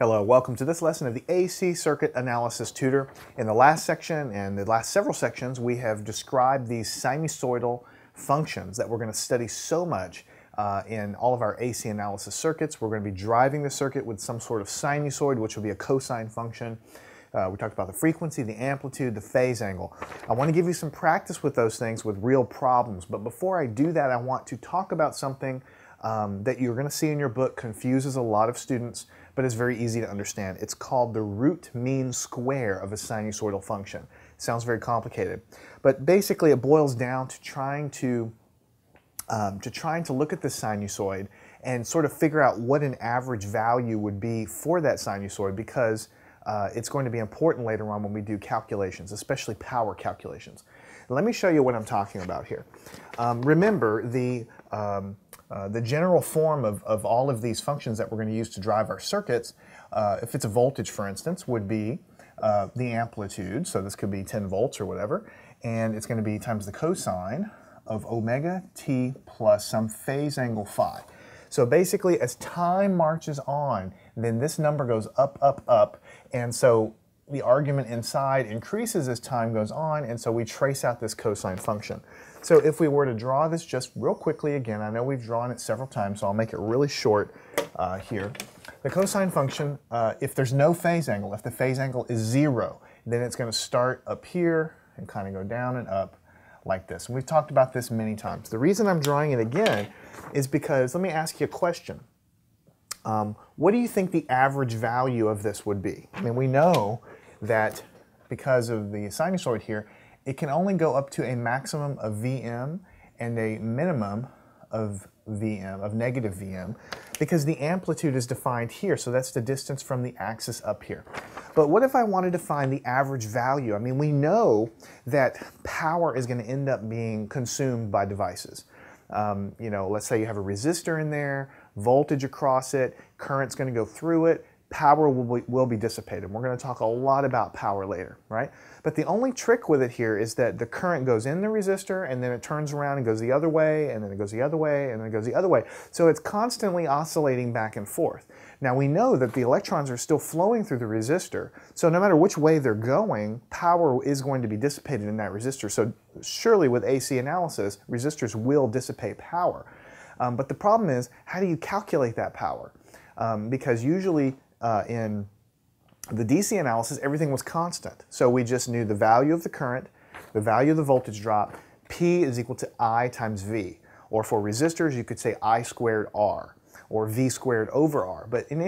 Hello, welcome to this lesson of the AC Circuit Analysis Tutor. In the last section and the last several sections, we have described these sinusoidal functions that we're going to study so much uh, in all of our AC analysis circuits. We're going to be driving the circuit with some sort of sinusoid, which will be a cosine function. Uh, we talked about the frequency, the amplitude, the phase angle. I want to give you some practice with those things with real problems, but before I do that, I want to talk about something um, that you're going to see in your book confuses a lot of students but it's very easy to understand. It's called the root mean square of a sinusoidal function. Sounds very complicated, but basically it boils down to trying to um, to trying to look at the sinusoid and sort of figure out what an average value would be for that sinusoid because uh, it's going to be important later on when we do calculations, especially power calculations. Let me show you what I'm talking about here. Um, remember, the um, uh, the general form of, of all of these functions that we're going to use to drive our circuits, uh, if it's a voltage, for instance, would be uh, the amplitude, so this could be 10 volts or whatever, and it's going to be times the cosine of omega t plus some phase angle phi. So basically, as time marches on, then this number goes up, up, up, and so the argument inside increases as time goes on, and so we trace out this cosine function. So if we were to draw this just real quickly again, I know we've drawn it several times, so I'll make it really short uh, here. The cosine function, uh, if there's no phase angle, if the phase angle is zero, then it's going to start up here and kind of go down and up like this. And we've talked about this many times. The reason I'm drawing it again is because, let me ask you a question. Um, what do you think the average value of this would be? I mean, we know that because of the sinusoid here, it can only go up to a maximum of Vm and a minimum of Vm, of negative Vm, because the amplitude is defined here, so that's the distance from the axis up here. But what if I wanted to find the average value? I mean, we know that power is going to end up being consumed by devices. Um, you know, let's say you have a resistor in there, voltage across it, current's going to go through it, power will be, will be dissipated. We're going to talk a lot about power later, right? But the only trick with it here is that the current goes in the resistor and then it turns around and goes the other way and then it goes the other way and then it goes the other way. So it's constantly oscillating back and forth. Now we know that the electrons are still flowing through the resistor, so no matter which way they're going, power is going to be dissipated in that resistor. So surely with AC analysis, resistors will dissipate power. Um, but the problem is, how do you calculate that power? Um, because usually uh, in the DC analysis, everything was constant. So we just knew the value of the current, the value of the voltage drop, P is equal to I times V. Or for resistors, you could say I squared R, or V squared over R. But in